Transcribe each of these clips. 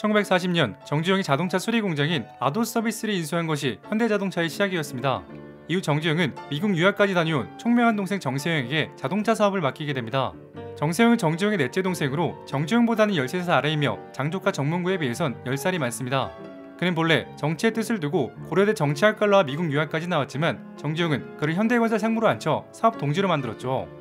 1940년 정주영이 자동차 수리 공장인 아도 서비스를 인수한 것이 현대자동차의 시작이었습니다. 이후 정주영은 미국 유학까지 다녀온 총명한 동생 정세영에게 자동차 사업을 맡기게 됩니다. 정세영은 정주영의 넷째 동생으로 정주영보다는 13살 아래이며 장조카 정문구에 비해선 10살이 많습니다. 그는 본래 정치의 뜻을 두고 고려대 정치학과로 미국 유학까지 나왔지만 정주영은 그를 현대건설 상무로 앉혀 사업 동지로 만들었죠.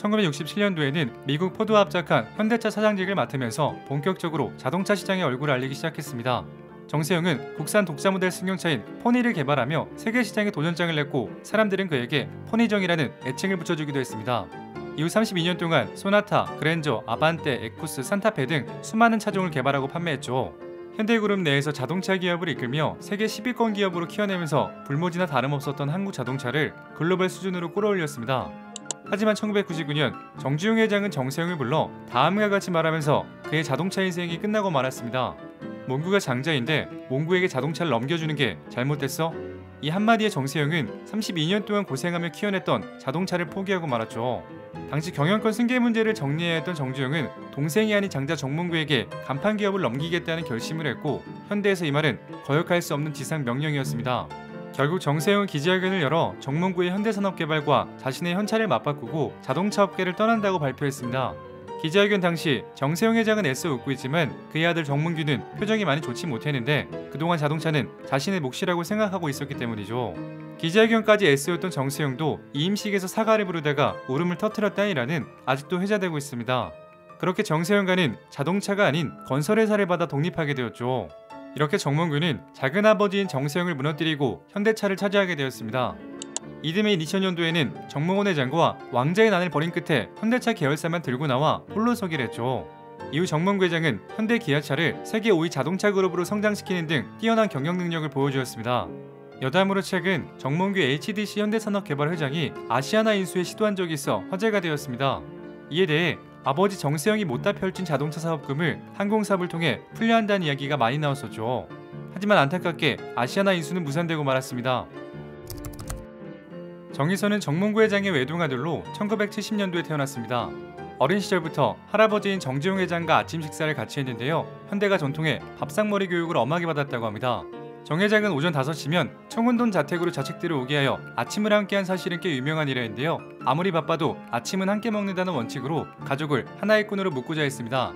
1967년도에는 미국 포드와 합작한 현대차 사장직을 맡으면서 본격적으로 자동차 시장에 얼굴을 알리기 시작했습니다. 정세영은 국산 독자 모델 승용차인 포니를 개발하며 세계 시장에 도전장을 냈고 사람들은 그에게 포니정이라는 애칭을 붙여주기도 했습니다. 이후 32년 동안 소나타, 그랜저, 아반떼, 에쿠스, 산타페 등 수많은 차종을 개발하고 판매했죠. 현대그룹 내에서 자동차 기업을 이끌며 세계 10위권 기업으로 키워내면서 불모지나 다름없었던 한국 자동차를 글로벌 수준으로 끌어올렸습니다. 하지만 1999년 정주영 회장은 정세영을 불러 다음과 같이 말하면서 그의 자동차 인생이 끝나고 말았습니다. 몽구가 장자인데 몽구에게 자동차를 넘겨주는 게 잘못됐어? 이 한마디에 정세영은 32년 동안 고생하며 키워냈던 자동차를 포기하고 말았죠. 당시 경영권 승계 문제를 정리해야 했던 정주영은 동생이 아닌 장자 정문구에게 간판 기업을 넘기겠다는 결심을 했고 현대에서 이 말은 거역할 수 없는 지상 명령이었습니다. 결국 정세영은 기자회견을 열어 정문구의 현대산업개발과 자신의 현찰을 맞바꾸고 자동차 업계를 떠난다고 발표했습니다. 기자회견 당시 정세영 회장은 애써 웃고 있지만 그의 아들 정문규는 표정이 많이 좋지 못했는데 그동안 자동차는 자신의 몫이라고 생각하고 있었기 때문이죠. 기자회견까지 애쓰였던 정세영도 이임식에서 사과를 부르다가 울음을 터뜨렸다니라는 아직도 회자되고 있습니다. 그렇게 정세영과는 자동차가 아닌 건설회사를 받아 독립하게 되었죠. 이렇게 정문규는 작은 아버지인 정세영을 무너뜨리고 현대차를 차지하게 되었습니다. 이듬해 2000년도에는 정몽원 회장과 왕자의 난을 벌인 끝에 현대차 계열사만 들고 나와 홀로 서기를 했죠. 이후 정몽구 회장은 현대 기아차를 세계 5위 자동차 그룹으로 성장시키는 등 뛰어난 경영 능력을 보여주었습니다. 여담으로 최근 정몽규 HDC 현대산업개발 회장이 아시아나 인수에 시도한 적이 있어 화제가 되었습니다. 이에 대해 아버지 정세영이 못다 펼친 자동차 사업금을 항공사업을 통해 풀려 한다는 이야기가 많이 나왔었죠. 하지만 안타깝게 아시아나 인수는 무산되고 말았습니다. 정희선은 정몽구 회장의 외동 아들로 1970년도에 태어났습니다. 어린 시절부터 할아버지인 정지용 회장과 아침 식사를 같이 했는데요. 현대가 전통의 밥상머리 교육을 엄하게 받았다고 합니다. 정 회장은 오전 5시면 청운동 자택으로 자식들을 오게 하여 아침을 함께한 사실은 꽤 유명한 일화인데요. 아무리 바빠도 아침은 함께 먹는다는 원칙으로 가족을 하나의 꾼으로 묶고자 했습니다.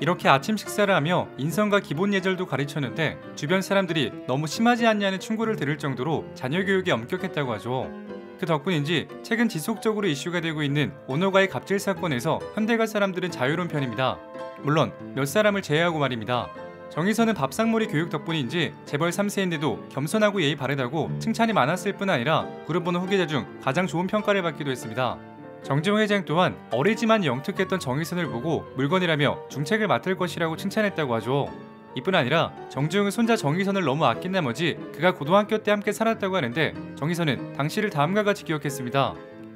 이렇게 아침 식사를 하며 인성과 기본 예절도 가르쳤는데 주변 사람들이 너무 심하지 않냐는 충고를 들을 정도로 자녀 교육이 엄격했다고 하죠. 그 덕분인지 최근 지속적으로 이슈가 되고 있는 오너가의 갑질 사건에서 현대가 사람들은 자유로운 편입니다. 물론 몇 사람을 제외하고 말입니다. 정의선은 밥상머리 교육 덕분인지 재벌 3세인데도 겸손하고 예의 바르다고 칭찬이 많았을 뿐 아니라 그룹 번호 후계자 중 가장 좋은 평가를 받기도 했습니다. 정지용 회장 또한 어리지만 영특했던 정의선을 보고 물건이라며 중책을 맡을 것이라고 칭찬했다고 하죠. 이뿐 아니라 정주영은 손자 정희선을 너무 아낀 나머지 그가 고등학교 때 함께 살았다고 하는데 정희선은 당시를 다음과 같이 기억했습니다.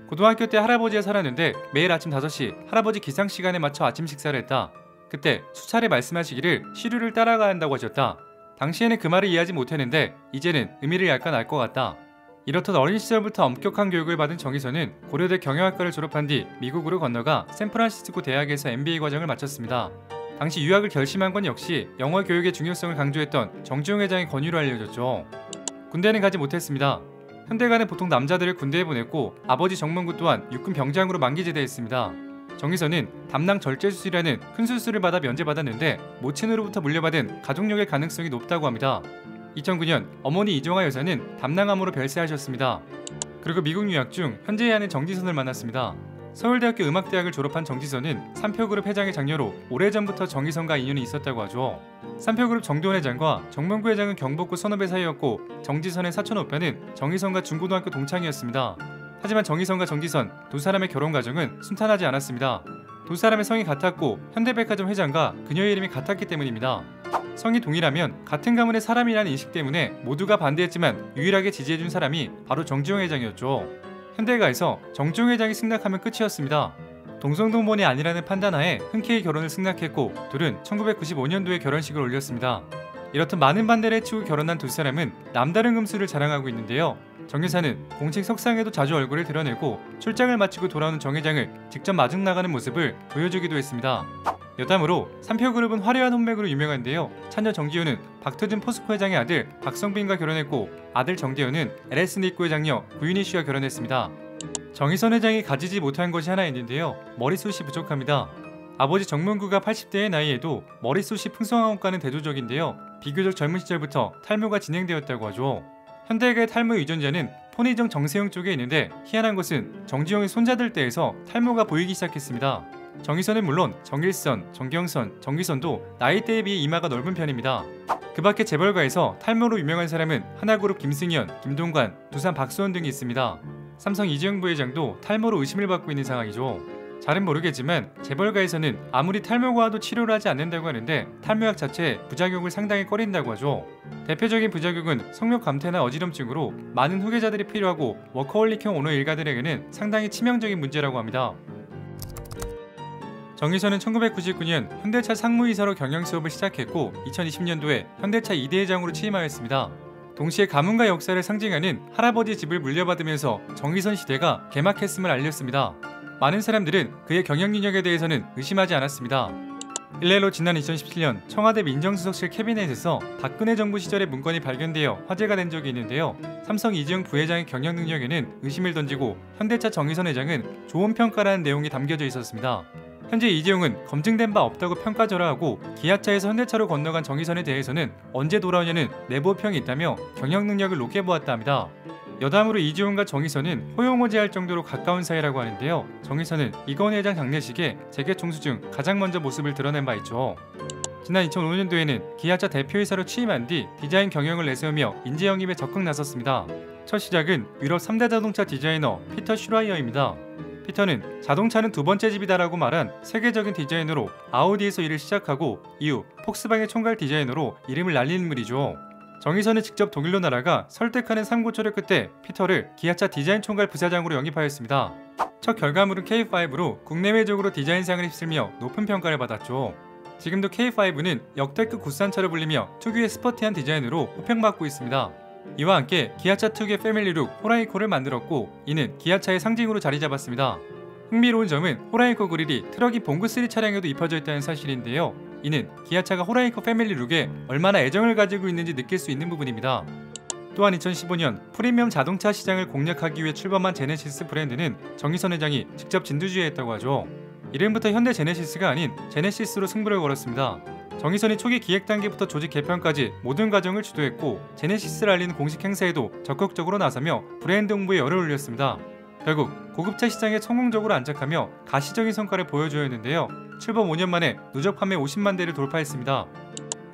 고등학교 때 할아버지와 살았는데 매일 아침 5시 할아버지 기상 시간에 맞춰 아침 식사를 했다. 그때 수차례 말씀하시기를 시류를 따라가야 한다고 하셨다. 당시에는 그 말을 이해하지 못했는데 이제는 의미를 약간 알 것 같다. 이렇듯 어린 시절부터 엄격한 교육을 받은 정희선은 고려대 경영학과를 졸업한 뒤 미국으로 건너가 샌프란시스코 대학에서 MBA 과정을 마쳤습니다. 당시 유학을 결심한 건 역시 영어 교육의 중요성을 강조했던 정주영 회장의 권유로 알려졌죠. 군대는 가지 못했습니다. 현대가는 보통 남자들을 군대에 보냈고 아버지 정문구 또한 육군 병장으로 만기제대했습니다. 정희선은 담낭 절제수술이라는 큰 수술을 받아 면제받았는데 모친으로부터 물려받은 가족력의 가능성이 높다고 합니다. 2009년 어머니 이정아 여사는 담낭암으로 별세하셨습니다. 그리고 미국 유학 중 현재에 하는 정지선을 만났습니다. 서울대학교 음악대학을 졸업한 정지선은 삼표그룹 회장의 장녀로 오래전부터 정희선과 인연이 있었다고 하죠. 삼표그룹 정도원 회장과 정명구 회장은 경복구 선후배 사이였고 정지선의 사촌 오빠는 정희선과 중고등학교 동창이었습니다. 하지만 정희선과 정지선 두 사람의 결혼 과정은 순탄하지 않았습니다. 두 사람의 성이 같았고 현대백화점 회장과 그녀의 이름이 같았기 때문입니다. 성이 동일하면 같은 가문의 사람이라는 인식 때문에 모두가 반대했지만 유일하게 지지해준 사람이 바로 정지용 회장이었죠. 현대가에서 정종 회장이 승낙하면 끝이었습니다. 동성동본이 아니라는 판단하에 흔쾌히 결혼을 승낙했고 둘은 1995년도에 결혼식을 올렸습니다. 이렇듯 많은 반대를 해치고 결혼한 두 사람은 남다른 금수를 자랑하고 있는데요. 정 여사는 공식 석상에도 자주 얼굴을 드러내고 출장을 마치고 돌아오는 정 회장을 직접 마중 나가는 모습을 보여주기도 했습니다. 여담으로 삼표그룹은 화려한 혼맥으로 유명한데요. 찬녀 정지효는 박터진 포스코 회장의 아들 박성빈과 결혼했고 아들 정재효는 LS 니코의 장녀 구윤희 씨와 결혼했습니다. 정희선 회장이 가지지 못한 것이 하나 있는데요. 머리숱이 부족합니다. 아버지 정문구가 80대의 나이에도 머리숱이 풍성한 것과는 대조적인데요. 비교적 젊은 시절부터 탈모가 진행되었다고 하죠. 현대의 탈모 유전자는 포니정 정세영 쪽에 있는데 희한한 것은 정지용의 손자들 때에서 탈모가 보이기 시작했습니다. 정희선은 물론 정일선, 정경선, 정기선도 나이대에 비해 이마가 넓은 편입니다. 그 밖에 재벌가에서 탈모로 유명한 사람은 하나그룹 김승현, 김동관, 두산 박수원 등이 있습니다. 삼성 이재용 부회장도 탈모로 의심을 받고 있는 상황이죠. 잘은 모르겠지만 재벌가에서는 아무리 탈모가 와도 치료를 하지 않는다고 하는데 탈모약 자체에 부작용을 상당히 꺼린다고 하죠. 대표적인 부작용은 성욕 감퇴나 어지럼증으로 많은 후계자들이 필요하고 워커홀릭형 오너 일가들에게는 상당히 치명적인 문제라고 합니다. 정희선은 1999년 현대차 상무이사로 경영 수업을 시작했고 2020년도에 현대차 2대 회장으로 취임하였습니다. 동시에 가문과 역사를 상징하는 할아버지 집을 물려받으면서 정희선 시대가 개막했음을 알렸습니다. 많은 사람들은 그의 경영 능력에 대해서는 의심하지 않았습니다. 일례로 지난 2017년 청와대 민정수석실 캐비넷에서 박근혜 정부 시절의 문건이 발견되어 화제가 된 적이 있는데요. 삼성 이재용 부회장의 경영 능력에는 의심을 던지고 현대차 정의선 회장은 좋은 평가라는 내용이 담겨져 있었습니다. 현재 이재용은 검증된 바 없다고 평가절하하고 기아차에서 현대차로 건너간 정의선에 대해서는 언제 돌아오냐는 내부평이 있다며 경영 능력을 높게 보았다 합니다. 여담으로 이재용과 정의선은 호형호제할 정도로 가까운 사이라고 하는데요. 정의선은 이건희 회장 장례식에 재계 총수 중 가장 먼저 모습을 드러낸 바 있죠. 지난 2005년도에는 기아차 대표이사로 취임한 뒤 디자인 경영을 내세우며 인재 영입에 적극 나섰습니다. 첫 시작은 유럽 3대 자동차 디자이너 피터 슈라이어입니다. 피터는 자동차는 두 번째 집이다라고 말한 세계적인 디자이너로 아우디에서 일을 시작하고 이후 폭스바겐 총괄 디자이너로 이름을 날린 인물이죠. 정의선은 직접 독일로 날아가 설득하는 삼고초려 끝에 피터를 기아차 디자인 총괄 부사장으로 영입하였습니다. 첫 결과물은 K5로 국내외적으로 디자인상을 휩쓸며 높은 평가를 받았죠. 지금도 K5는 역대급 국산차로 불리며 특유의 스포티한 디자인으로 호평받고 있습니다. 이와 함께 기아차 특유의 family look 호랑이코를 만들었고 이는 기아차의 상징으로 자리 잡았습니다. 흥미로운 점은 호랑이코 그릴이 트럭인 봉고3 차량에도 입혀져 있다는 사실인데요. 이는 기아차가 호라이코 패밀리 룩에 얼마나 애정을 가지고 있는지 느낄 수 있는 부분입니다. 또한 2015년 프리미엄 자동차 시장을 공략하기 위해 출범한 제네시스 브랜드는 정의선 회장이 직접 진두지휘했다고 하죠. 이름부터 현대 제네시스가 아닌 제네시스로 승부를 걸었습니다. 정의선이 초기 기획 단계부터 조직 개편까지 모든 과정을 주도했고 제네시스를 알리는 공식 행사에도 적극적으로 나서며 브랜드 홍보에 열을 올렸습니다. 결국 고급차 시장에 성공적으로 안착하며 가시적인 성과를 보여줘야 했는데요. 출범 5년 만에 누적 판매 50만 대를 돌파했습니다.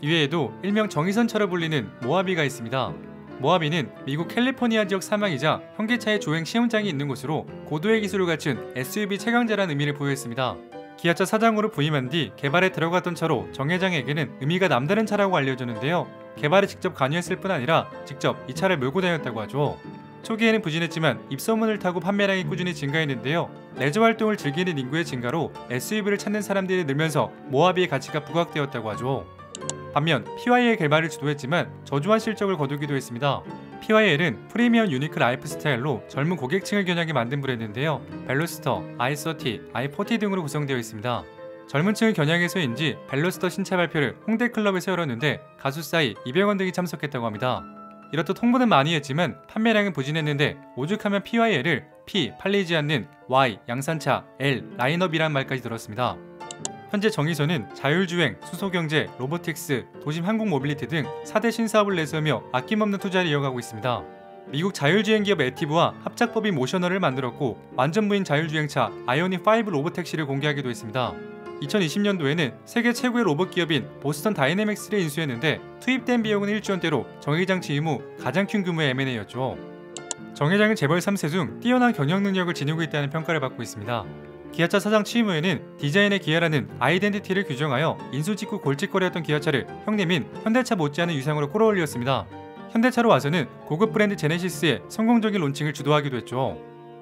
이외에도 일명 정의선차로 불리는 모하비가 있습니다. 모하비는 미국 캘리포니아 지역 사망이자 현기차의 조행 시험장이 있는 곳으로 고도의 기술을 갖춘 SUV 최강자라는 의미를 부여했습니다. 기아차 사장으로 부임한 뒤 개발에 들어갔던 차로 정 회장에게는 의미가 남다른 차라고 알려졌는데요. 개발에 직접 관여했을 뿐 아니라 직접 이 차를 몰고 다녔다고 하죠. 초기에는 부진했지만 입소문을 타고 판매량이 꾸준히 증가했는데요. 레저 활동을 즐기는 인구의 증가로 SUV를 찾는 사람들이 늘면서 모하비의 가치가 부각되었다고 하죠. 반면 PYL 개발을 주도했지만 저조한 실적을 거두기도 했습니다. PYL은 Premium Younique Lifestyle로 젊은 고객층을 겨냥해 만든 브랜드인데요. 벨로스터, i30, i40 등으로 구성되어 있습니다. 젊은 층을 겨냥해서인지 벨로스터 신차 발표를 홍대 클럽에서 열었는데 가수 싸이, 이병헌 등이 참석했다고 합니다. 이렇듯 홍보는 많이 했지만 판매량은 부진했는데 오죽하면 PYL을 P, 팔리지 않는 Y, 양산차, L, 라인업이란 말까지 들었습니다. 현재 정의선은 자율주행, 수소경제, robotics, 도심 항공 모빌리티 등 4대 신사업을 내세우며 아낌없는 투자를 이어가고 있습니다. 미국 자율주행 기업 앱티브와 합작법인 모셔널을 만들었고 완전무인 자율주행차 아이오닉5 robotaxi를 공개하기도 했습니다. 2020년도에는 세계 최고의 로봇 기업인 보스턴 다이내믹스를 인수했는데 투입된 비용은 1조 원대로 정 회장 취임 후 가장 큰 규모의 M&A였죠. 정 회장은 재벌 3세 중 뛰어난 경영 능력을 지니고 있다는 평가를 받고 있습니다. 기아차 사장 취임 후에는 디자인의 기아라는 아이덴티티를 규정하여 인수 직후 골칫거리였던 기아차를 형님인 현대차 못지않은 위상으로 끌어올렸습니다. 현대차로 와서는 고급 브랜드 제네시스의 성공적인 론칭을 주도하기도 했죠.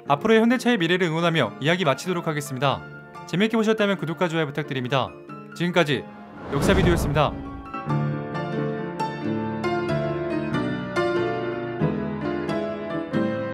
앞으로의 현대차의 미래를 응원하며 이야기 마치도록 하겠습니다. 재밌게 보셨다면 구독과 좋아요 부탁드립니다. 지금까지 역사비디오였습니다.